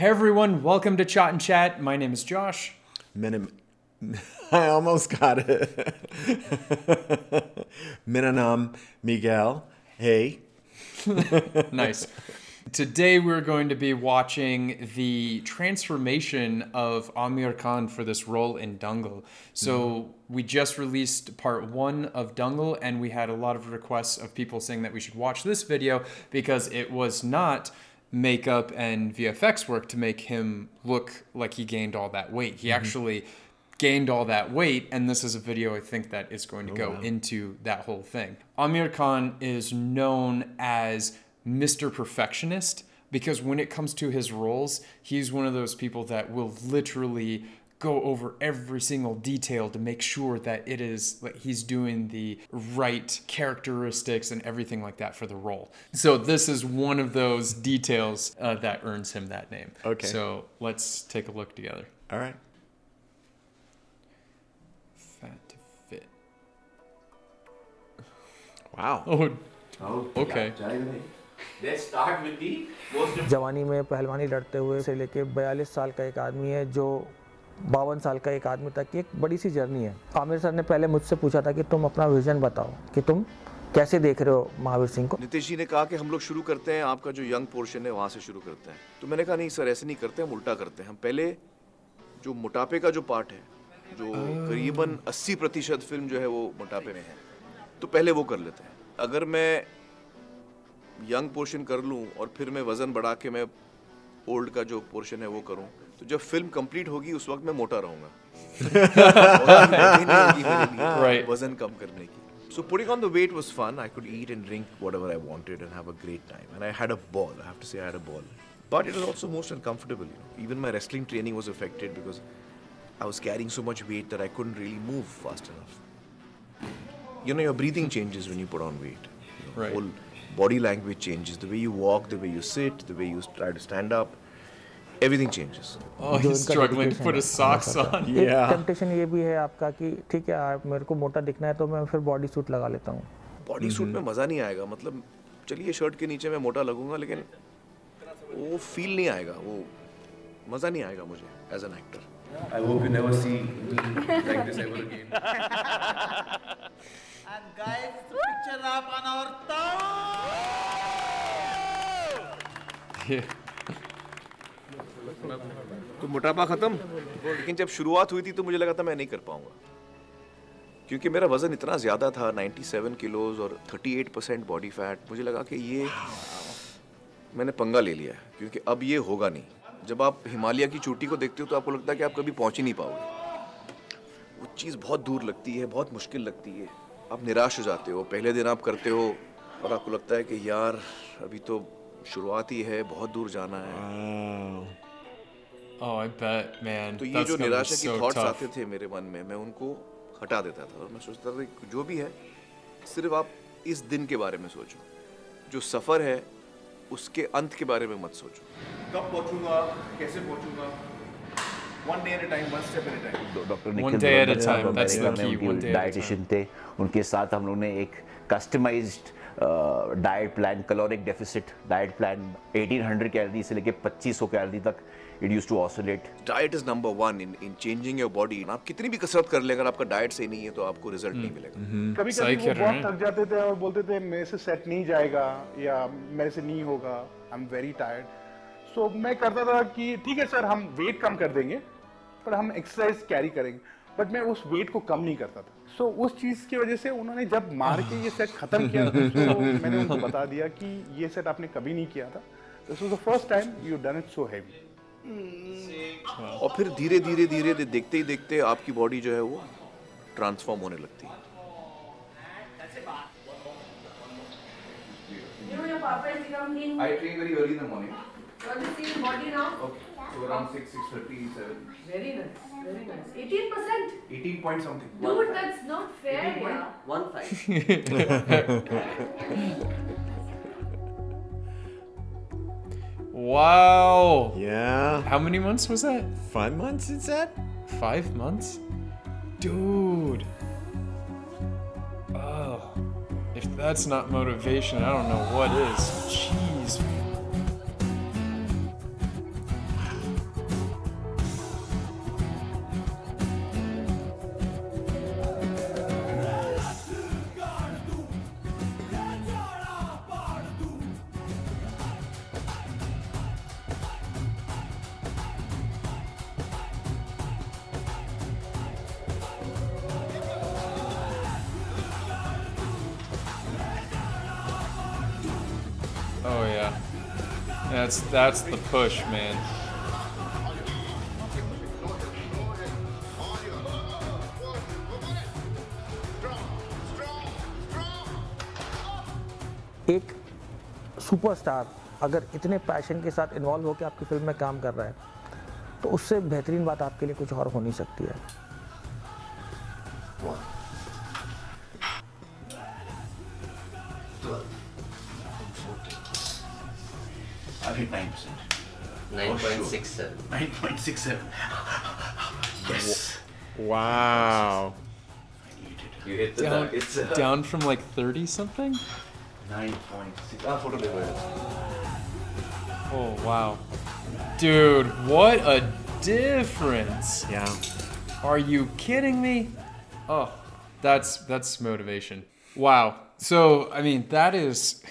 Hey everyone, welcome to Chaat and Chat. My name is Josh. Minim- I almost got it. Minanam um, Miguel. Hey. nice. Today we're going to be watching the transformation of Aamir Khan for this role in Dangal. So mm-hmm. we just released part one of Dangal, and we had a lot of requests of people saying that we should watch this video because it was not makeup and VFX work to make him look like he gained all that weight. He mm-hmm. actually gained all that weight, and this is a video I think that is going to oh, go into that whole thing. Aamir Khan is known as Mr. Perfectionist because when it comes to his roles, he's one of those people that will literally go over every single detail to make sure that it is like he's doing the right characteristics and everything like that for the role. So this is one of those details uh, that earns him that name. Okay. So let's take a look together. All right. Fat to fit. Wow. Oh, okay. Let's start with the most जवानी में पहलवानी लड़ते हुए से लेके 42 साल का एक आदमी है जो बावन साल का एक आदमी तक की एक बड़ी सी जर्नी है। आमिर सर ने पहले मुझसे पूछा था कि तुम अपना विजन बताओ कि तुम कैसे देख रहे हो महावीर सिंह को? नितिश जी ने कहा कि हम लोग शुरू करते हैं आपका जो यंग पोर्शन है वहाँ से शुरू करते हैं। तो मैंने कहा नहीं सर ऐसे नहीं करते हम उल्टा करते हैं। हम पहले जो मोटापे का जो पार्ट है जो करीबन 80 प्रतिशत फ़िल्म जो है वो मोटापे में है तो पहले वो कर लेते हैं। अगर मैं यंग पोर्शन कर लूँ और फिर मैं वज़न बढ़ा के मैं ओल्ड का जो पोर्शन है वो करूँ। तो जब फ़िल्म कंप्लीट होगी उस वक्त मैं मोटा रहूँगा। वज़न कम करने की। So putting on the weight was fun I could eat and drink whatever I wanted and have a great time and I had a ball I have to say I had a ball but it is also most uncomfortable even my wrestling training was affected because I was carrying so much weight that I couldn't really move fast enough. You know your breathing changes when you put on weight body language changes. The way you walk, the way you sit, the way you try to stand up. Everything changes. Oh, he's इनका struggling to put his socks on. Yeah. Temptation ये भी है आपका कि ठीक है मेरे को मोटा दिखना है तो मैं फिर बॉडी सूट लगा लेता हूँ बॉडी सूट में मज़ा नहीं आएगा मतलब चलिए शर्ट के नीचे मैं मोटा लगूँगा लेकिन वो फील नहीं आएगा वो मज़ा नहीं आएगा मुझे as an actor I hope you never see like this ever again. And guys, picture up on our thumb. तो मोटापा ख़त्म? लेकिन जब शुरुआत हुई थी तो मुझे लगा था मैं नहीं कर पाऊँगा। क्योंकि मेरा वज़न इतना ज़्यादा था 97 किलोज और 38 परसेंट बॉडी फैट मुझे लगा कि ये मैंने पंगा ले लिया क्योंकि अब ये होगा नहीं। जब आप हिमालय की चोटी को देखते हो तो आपको लगता है कि आप कभी पहुँच ही नहीं पाओगे। वो चीज़ बहुत दूर लगती है बहुत मुश्किल लगती है। आप निराश हो जाते हो पहले दिन आप करते हो और आपको लगता है कि यार अभी तो शुरुआत ही है बहुत दूर जाना है। Wow. Oh, I bet, man. तो ये That's जो निराशा की थॉट्स आते थे मेरे मन में मैं उनको हटा देता था और मैं सोचता था कि जो भी है सिर्फ़ आप इस दिन के बारे में सोचो। जो सफ़र है उसके अंत के बारे में मत सोचो। कब पहुंचूँगा कैसे पहुंचूँगा? One day at a time one step at a time doctor One Nikhil day at a time, that's the key, one उनके day at a डाइटिशियन थे उनके साथ हम लोग ने एक customised diet plan caloric deficit diet plan 1800 calorie से लेके 2500 कैलोरी तक it used to oscillate diet is number one in in changing your body आप कितनी भी कसरत कर लें अगर आपका डाइट सही नहीं है तो आपको रिज़ल्ट नहीं मिलेगा कभी कभी वो बहुत हैं। थक जाते थे और बोलते थे मेरे से सेट नहीं जाएगा या मेरे से नहीं होगा I am very tired so मैं करता था कि ठीक है सर हम वेट कम कर देंगे पर हम एक्सरसाइज कैरी करेंगे बट मैं उस वेट को कम नहीं करता था सो so, उस चीज़ की वजह से उन्होंने जब मार के ये सेट खत्म किया था तो मैंने उनको बता दिया कि ये सेट आपने कभी नहीं किया था this was the first time you done it so heavy और फिर धीरे धीरे धीरे धीरे देखते ही देखते आपकी बॉडी जो है वो ट्रांसफॉर्म होने लगती है You. I train very early in the morning. Want to see body now? Okay. So around 6, 6.30, 7. Very nice, very nice. 18%? 18 point something. Dude, that's not fair, 18 point? yeah. One five. Wow. Yeah. How many months was that? Five months, it said? Five months? Dude. Oh. If that's not motivation, I don't know what is. Jeez. Oh yeah. That's that's the push, man. एक superstar अगर इतने passion के साथ involve होकर आपकी film में काम कर रहा है तो उससे बेहतरीन बात आपके लिए कुछ और हो नहीं सकती है hit 9%. 9.67. 9.67. Yes. Wow. You hit the Down, target. It's uh, down from like 30 something? 9.6. Ah, photo de Oh wow. Dude, what a difference. Yeah. Are you kidding me? Oh, that's that's motivation. Wow. So, I mean, that is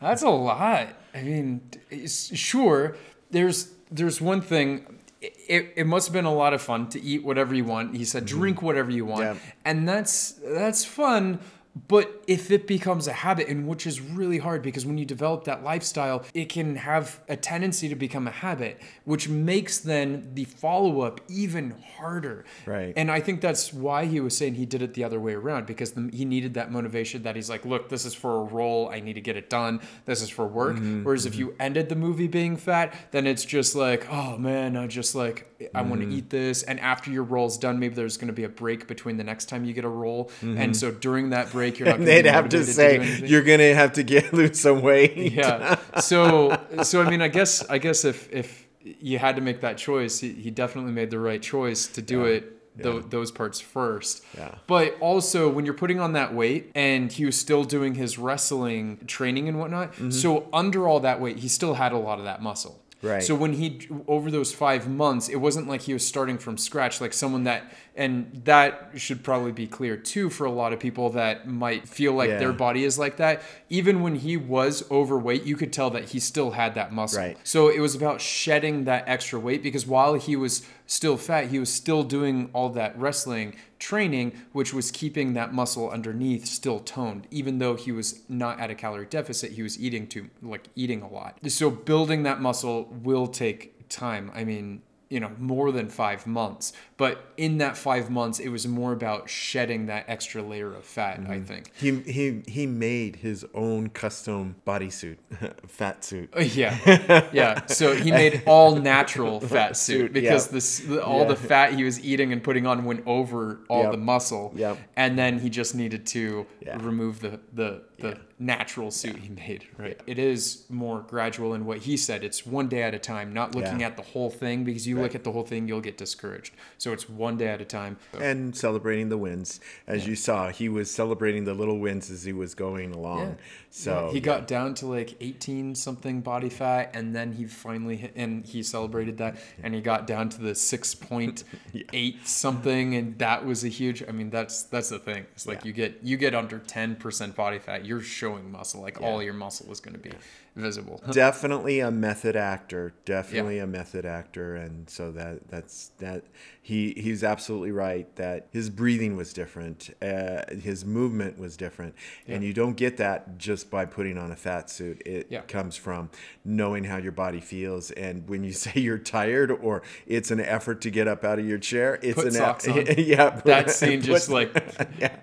that's a lot. I mean, sure, there's there's one thing it, it must have been a lot of fun to eat whatever you want. He said mm-hmm. drink whatever you want. Yeah. And that's that's fun, but if it becomes a habit and which is really hard because when you develop that lifestyle, it can have a tendency to become a habit, which makes then the follow-up even harder. Right. And I think that's why he was saying he did it the other way around because the, he needed that motivation that he's like, look, this is for a role. I need to get it done. This is for work. Mm-hmm, Whereas if you ended the movie being fat, then it's just like, oh man, I just like, I want Mm-hmm. to eat this. And after your role's done, maybe there's going to be a break between the next time you get a role. And so during that break, you're not going Mm-hmm. they'd have to say anything. you're gonna have to get lose some weight. yeah. So, so I mean, I guess, I guess if, if you had to make that choice, he, he definitely made the right choice to do it. Tho- those parts first. Yeah. But also, when you're putting on that weight and he was still doing his wrestling training and whatnot, so under all that weight, he still had a lot of that muscle. Right. So when he over those five months, it wasn't like he was starting from scratch, like someone that, and that should probably be clear too for a lot of people that might feel like Yeah. their body is like that. Even when he was overweight, you could tell that he still had that muscle. Right. So it was about shedding that extra weight because while he was still fat, he was still doing all that wrestling training, which was keeping that muscle underneath still toned, even though he was not at a calorie deficit, he was eating too like eating a lot. So building that muscle will take time. I mean, you know, more than five months. But in that five months, it was more about shedding that extra layer of fat, I think. He he he made his own custom bodysuit, fat suit. Uh, Yeah, yeah. So he made all natural fat suit because yeah. this the, all the fat he was eating and putting on went over all Yep. the muscle. Yep. And then he just needed to Yeah. remove the the, the natural suit he made. Right. It is more gradual in what he said. It's one day at a time, not looking Yeah. at the whole thing because you look at the whole thing, you'll get discouraged. So it's one day at a time. and celebrating the wins. As you saw, he was celebrating the little wins as he was going along. Yeah. So he got down to like 18 something body fat and then he finally hit and he celebrated that and he got down to the 6.8 something and that was a huge I mean that's that's the thing it's like Yeah. you get you get under 10% body fat you're showing muscle like all your muscle is going to be visible definitely a method actor. Definitely a method actor. And so that that's that he he's absolutely right that his breathing was different uh, his movement was different. And you don't get that just by putting on a fat suit. It Yeah. comes from knowing how your body feels. And when you say you're tired or it's an effort to get up out of your chair it's Put an socks on. yeah that scene just put- like yeah.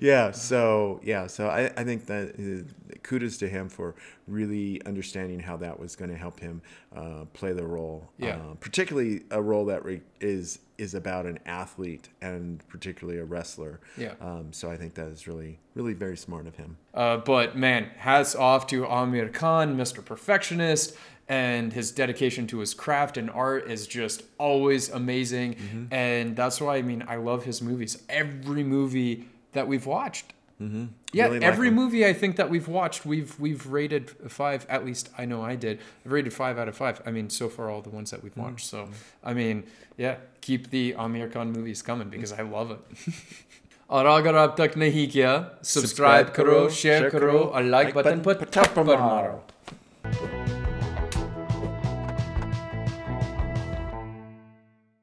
Yeah. So yeah. So i, I think that uh, kudos to him for really understanding how that was going to help him uh, play the role Yeah. uh, particularly a role that re- is is about an athlete and particularly a wrestler Yeah. um, so i think that is really really very smart of him Uh, but man, hats off to Aamir Khan, Mr. Perfectionist, and his dedication to his craft and art is just always amazing. Mm-hmm. And that's why I mean I love his movies. Every movie that we've watched. Mm-hmm. Yeah, really every movie I think that we've watched, we've we've rated five. At least I know I did. I've rated five out of five. I mean, so far all the ones that we've watched. Mm-hmm. So I mean, yeah, keep the Aamir Khan movies coming because I love it. और अगर अब तक नहीं किया subscribe करो share करो और like button पर मारो